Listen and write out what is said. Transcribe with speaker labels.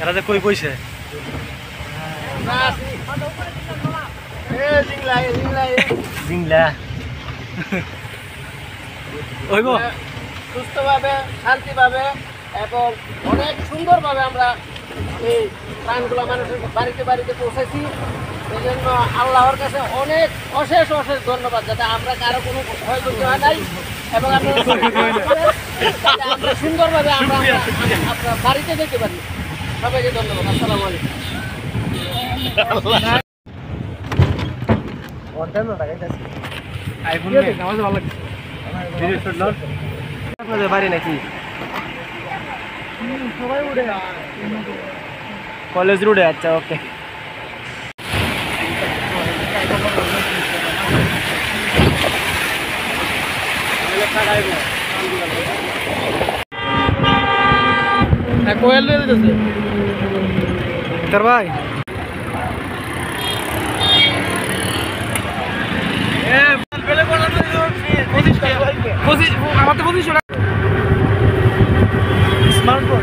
Speaker 1: এরা যে কই বইছে? জিংলা।
Speaker 2: সুস্থভাবে শান্তিভাবে এবং অনেক সুন্দরভাবে আমরা এই প্রাণগুলো মানুষের বাড়িতে বাড়িতে পৌঁছেছি। এই জন্য আল্লাহর কাছে অনেক অশেষ অশেষ ধন্যবাদ যাতে আমরা কারও কোনো ভয় করতে হয় নাই এবং আপনারা সুন্দরভাবে আমরা আমরা- আপনার বাড়িতে যেতে পারি। সবাইকে ধন্যবাদ আসসালামু আলাইকুম।
Speaker 1: আইফোন নে আমার ভালো লাগছে ভিডিও শুট লর আপনাদের বাড়ি নাকি? কলেজ রোডে আচ্ছা ওকে।
Speaker 2: কোয়েল দিয়ে দিতেছে।
Speaker 1: ইতার ভাই। আমার তো বলিস স্মার্টফোন।